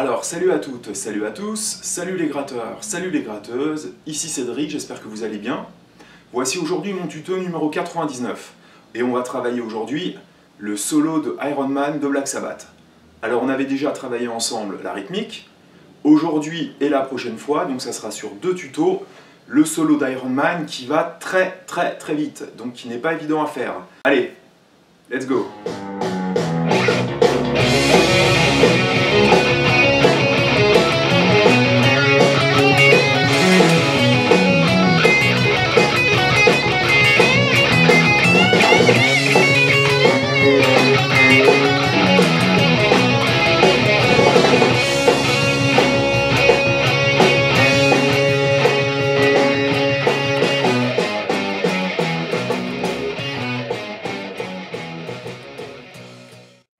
Alors, salut à toutes, salut à tous, salut les gratteurs, salut les gratteuses, ici Cédric, j'espère que vous allez bien. Voici aujourd'hui mon tuto numéro 99, et on va travailler aujourd'hui le solo de Iron Man de Black Sabbath. Alors on avait déjà travaillé ensemble la rythmique, aujourd'hui et la prochaine fois, donc ça sera sur deux tutos, le solo d'Iron Man qui va très très très vite, donc qui n'est pas évident à faire. Allez, let's go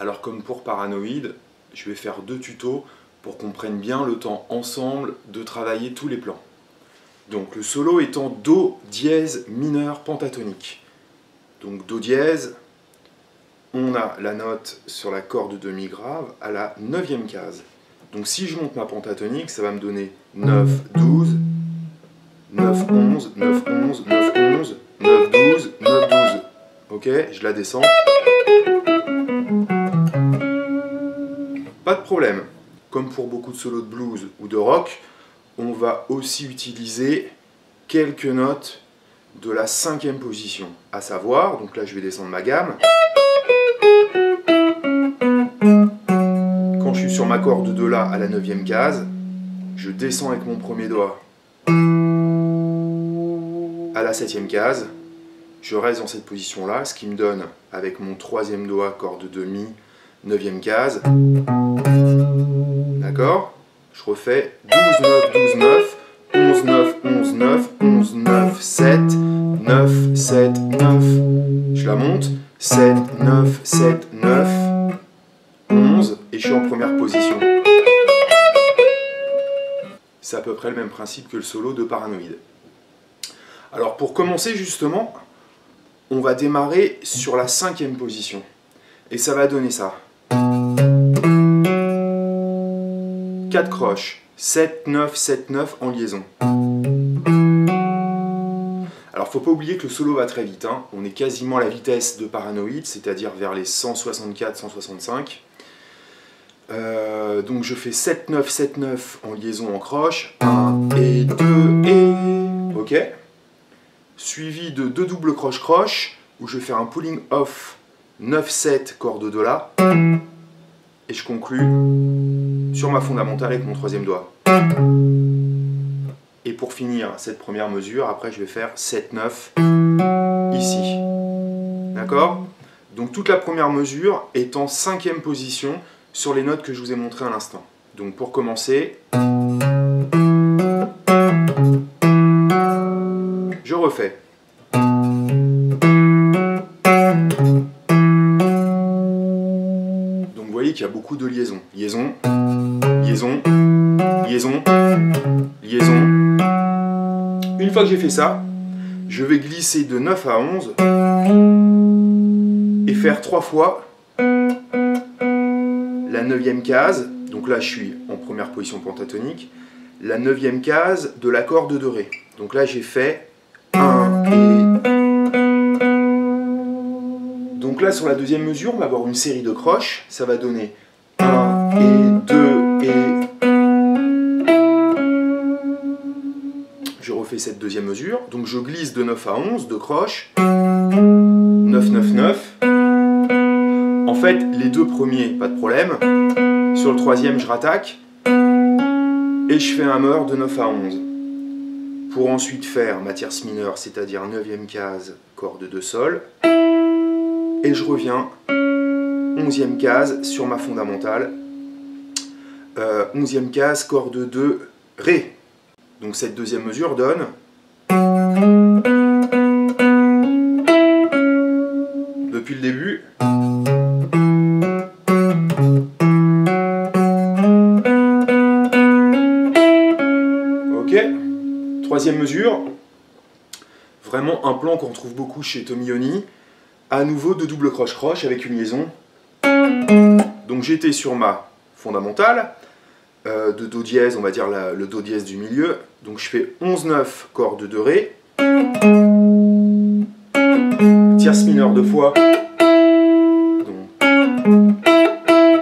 Alors comme pour Paranoïde, je vais faire deux tutos pour qu'on prenne bien le temps ensemble de travailler tous les plans. Donc le solo est en Do dièse mineur pentatonique. Donc Do dièse, on a la note sur la corde de Mi grave à la neuvième case. Donc si je monte ma pentatonique, ça va me donner 9, 12, 9, 11, 9, 11, 9, 11, 9, 12, 9, 12. Ok, je la descends. Problème. Comme pour beaucoup de solos de blues ou de rock, on va aussi utiliser quelques notes de la cinquième position. À savoir, donc là je vais descendre ma gamme. Quand je suis sur ma corde de La à la neuvième case, je descends avec mon premier doigt à la septième case. Je reste dans cette position-là, ce qui me donne, avec mon troisième doigt, corde de Mi, neuvième case. D'accord? Je refais 12, 9, 12, 9, 11, 9, 11, 9, 11, 9, 7, 9, 7, 9. Je la monte. 7, 9, 7, 9, 11, et je suis en première position. C'est à peu près le même principe que le solo de Paranoïde. Alors pour commencer justement, on va démarrer sur la cinquième position. Et ça va donner ça. 4 croches, 7, 9, 7, 9 en liaison. Alors faut pas oublier que le solo va très vite, hein. on est quasiment à la vitesse de Paranoïde, c'est-à-dire vers les 164-165. Euh, donc je fais 7, 9, 7, 9 en liaison en croche, 1 et 2 et... Ok Suivi de deux doubles croche-croche, où je vais faire un pulling off 9, 7, corde de La, et je conclue sur ma fondamentale avec mon troisième doigt. Et pour finir cette première mesure, après je vais faire 7-9 ici. D'accord? Donc toute la première mesure est en cinquième position sur les notes que je vous ai montrées à l'instant. Donc pour commencer, je refais. Donc vous voyez qu'il y a beaucoup de liaisons. Liaison, que j'ai fait ça, je vais glisser de 9 à 11 et faire trois fois la neuvième case. Donc là, je suis en première position pentatonique. La neuvième case de la corde de Ré. Donc là, j'ai fait 1 et... Donc là, sur la deuxième mesure, on va avoir une série de croches. Ça va donner 1 et 2 et... cette deuxième mesure. Donc je glisse de 9 à 11, de croches. 9, 9, 9. En fait, les deux premiers, pas de problème. Sur le troisième, je rattaque. Et je fais un meur de 9 à 11. Pour ensuite faire ma tierce mineure, c'est-à-dire 9e case, corde de sol. Et je reviens 11e case sur ma fondamentale. Euh, 11e case, corde de Ré. Donc cette deuxième mesure donne... Depuis le début... Ok. Troisième mesure. Vraiment un plan qu'on retrouve beaucoup chez Tommy Oni. À nouveau de double croche-croche avec une liaison. Donc j'étais sur ma fondamentale. Euh, de Do dièse, on va dire le Do dièse du milieu. Donc je fais 11-9, corde de Ré. Tierce mineure deux fois.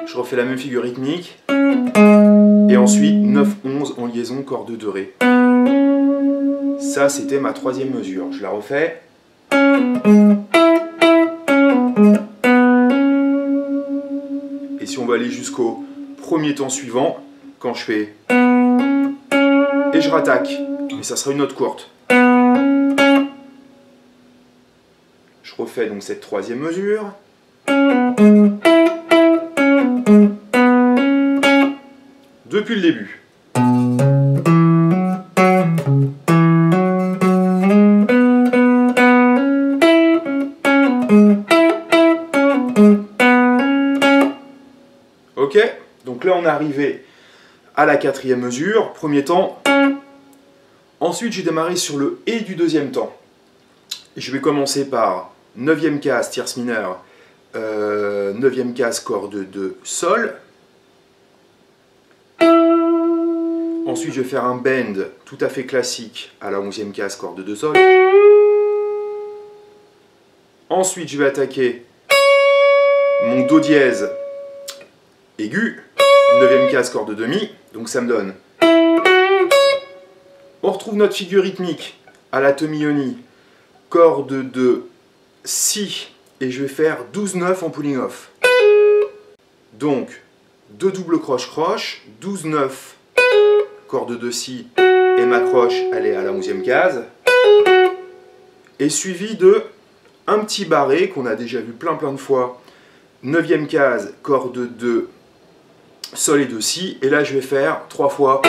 je refais la même figure rythmique. Et ensuite 9-11 en liaison, corde de Ré. Ça, c'était ma troisième mesure. Je la refais. Et si on va aller jusqu'au premier temps suivant, quand je fais et je rattaque, mais ça sera une note courte. Je refais donc cette troisième mesure. Depuis le début. Ok? Donc là on est arrivé à la quatrième mesure, premier temps. Ensuite j'ai démarré sur le et du deuxième temps. Je vais commencer par neuvième case, tierce mineure, euh, neuvième case, corde de sol. Ensuite je vais faire un bend tout à fait classique à la onzième case, corde de sol. Ensuite je vais attaquer mon do dièse aigu, 9ème case, corde de demi, donc ça me donne. On retrouve notre figure rythmique à la tomioni, corde de si, et je vais faire 12-9 en pulling off. Donc, deux doubles croche-croche, 12-9, corde de si, et ma croche, elle est à la 11e case, et suivi de un petit barré qu'on a déjà vu plein plein de fois, 9e case, corde de Sol et de Si, et là je vais faire trois fois.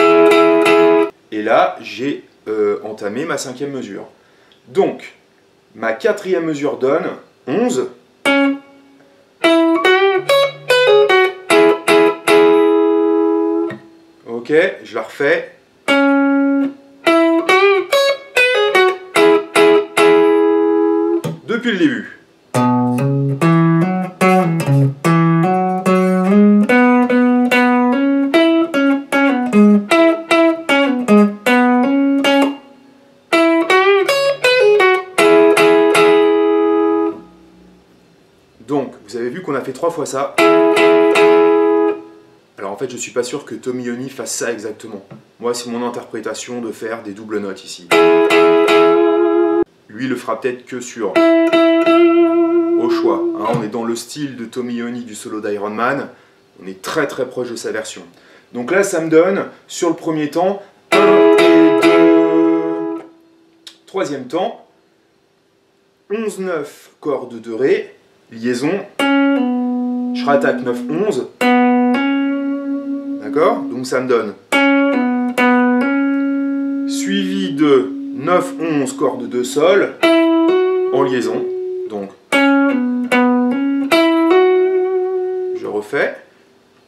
Et là, j'ai euh, entamé ma cinquième mesure. Donc, ma quatrième mesure donne 11. Ok, je la refais. Depuis le début. Fois ça. Alors en fait, je suis pas sûr que Tommy Yoni fasse ça exactement. Moi, c'est mon interprétation de faire des doubles notes ici. Lui, le fera peut-être que sur au choix. Hein. on est dans le style de Tommy Yoni du solo d'Iron Man. On est très très proche de sa version. Donc là, ça me donne, sur le premier temps, 1 et 2. Troisième temps, 11-9 cordes de Ré, liaison je rattaque 9-11. D'accord? Donc ça me donne suivi de 9-11 corde de sol en liaison. Donc je refais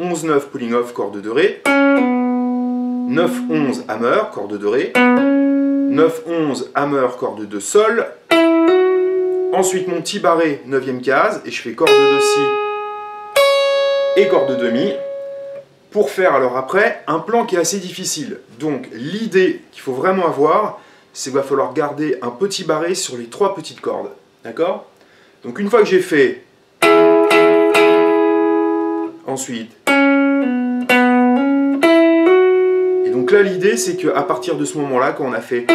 11-9 pulling off corde de Ré, 9-11 hammer corde de Ré, 9-11 hammer corde de Sol, ensuite mon petit barré 9ème case et je fais corde de Si et corde de demi pour faire alors après un plan qui est assez difficile. Donc l'idée qu'il faut vraiment avoir, c'est qu'il va falloir garder un petit barré sur les trois petites cordes. D'accord? Donc une fois que j'ai fait, ensuite, et donc là l'idée c'est qu'à partir de ce moment-là, quand on a fait,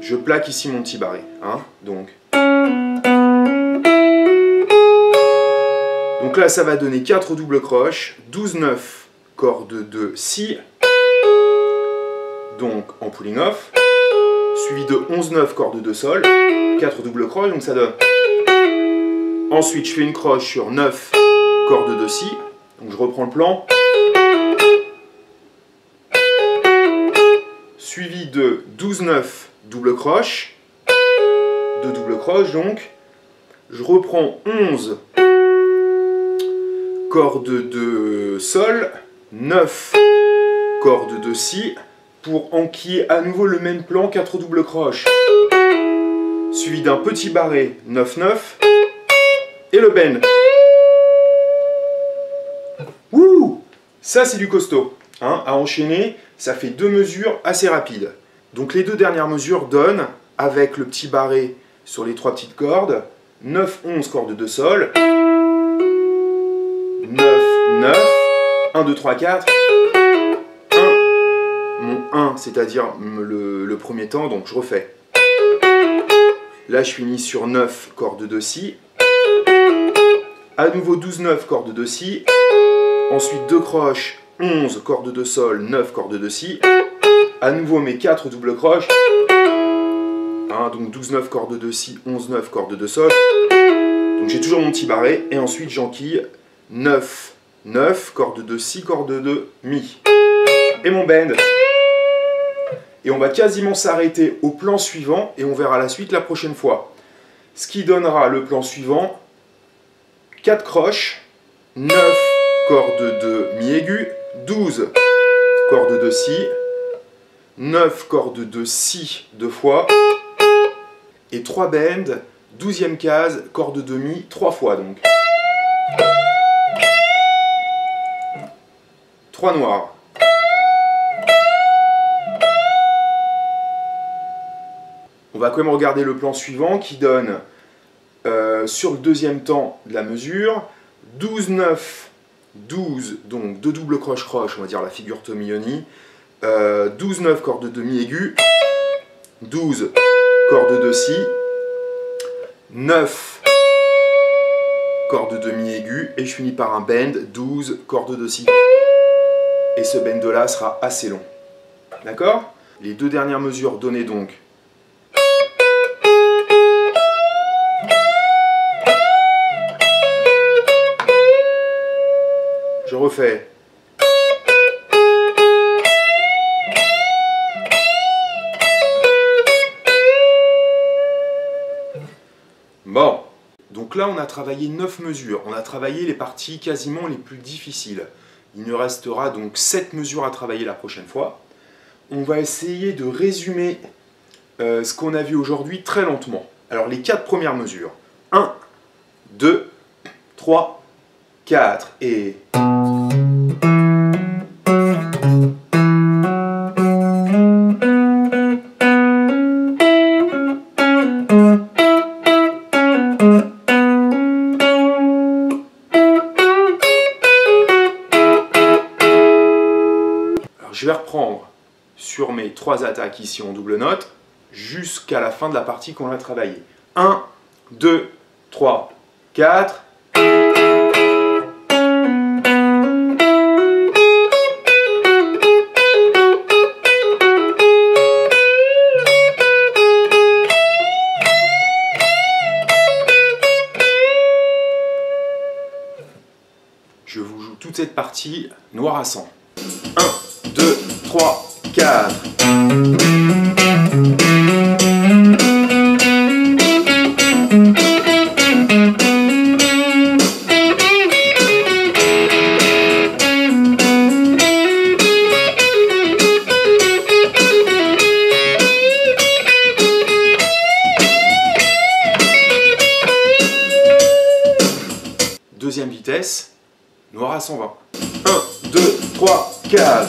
je plaque ici mon petit barré. Hein donc Donc là, ça va donner 4 doubles croches, 12-9 corde de Si, donc en pulling off, suivi de 11-9 corde de Sol, 4 doubles croches, donc ça donne... Ensuite, je fais une croche sur 9 cordes de Si, donc je reprends le plan. Suivi de 12-9 double croche, 2 doubles croches donc. Je reprends 11 corde de sol, 9 cordes de si, pour enquiller à nouveau le même plan, 4 doubles croches, suivi d'un petit barré, 9-9, et le bend. Ouh Ça c'est du costaud. Hein, à enchaîner, ça fait deux mesures assez rapides. Donc les deux dernières mesures donnent, avec le petit barré sur les trois petites cordes, 9, 11 cordes de sol, 9, 9, 1, 2, 3, 4, 1, mon 1, c'est-à-dire le, premier temps, donc je refais. Là, je finis sur 9 cordes de Si. À nouveau 12, 9 cordes de Si. Ensuite, 2 croches, 11 cordes de Sol, 9 cordes de Si. À nouveau mes 4 doubles croches. Hein, donc 12, 9 cordes de Si, 11, 9 cordes de Sol. Donc j'ai toujours mon petit barré. Et ensuite, j'enquille 9, 9 cordes de Si, cordes de Mi. Et mon bend. Et on va quasiment s'arrêter au plan suivant et on verra la suite la prochaine fois. Ce qui donnera le plan suivant 4 croches, 9 cordes de mi aigu, 12 cordes de si, 9 cordes de si deux fois, et 3 bends, 12e case, corde de mi, 3 fois donc. 3 noirs. On va quand même regarder le plan suivant qui donne euh, sur le deuxième temps de la mesure. 12, 9, 12, donc deux doubles croche-croche, on va dire la figure Tomioni, euh, 12, 9 cordes de mi aigu, 12 cordes de si, 9 cordes de mi aigu, et je finis par un bend, 12 cordes de si. Et ce bend là sera assez long. D'accord? Les deux dernières mesures données donc Je refais. Bon, donc là on a travaillé 9 mesures, on a travaillé les parties quasiment les plus difficiles. Il nous restera donc 7 mesures à travailler la prochaine fois. On va essayer de résumer euh, ce qu'on a vu aujourd'hui très lentement. Alors les 4 premières mesures. 1, 2, 3, 4 et... sur mes trois attaques ici en double note jusqu'à la fin de la partie qu'on a travaillé. 1, 2, 3, 4. Je vous joue toute cette partie noir à sang. 1, 2, 3, 4. 3, 4.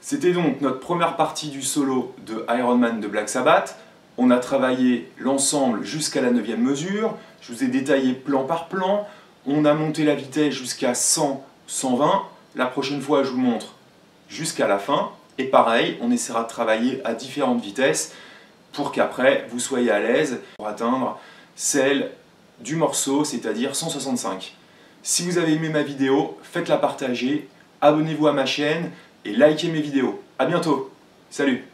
C'était donc notre première partie du solo de Iron Man de Black Sabbath. On a travaillé l'ensemble jusqu'à la 9 mesure. Je vous ai détaillé plan par plan. On a monté la vitesse jusqu'à 100, 120. La prochaine fois, je vous montre jusqu'à la fin. Et pareil, on essaiera de travailler à différentes vitesses pour qu'après, vous soyez à l'aise pour atteindre celle du morceau, c'est-à-dire 165. Si vous avez aimé ma vidéo, faites-la partager, abonnez-vous à ma chaîne et likez mes vidéos. A bientôt Salut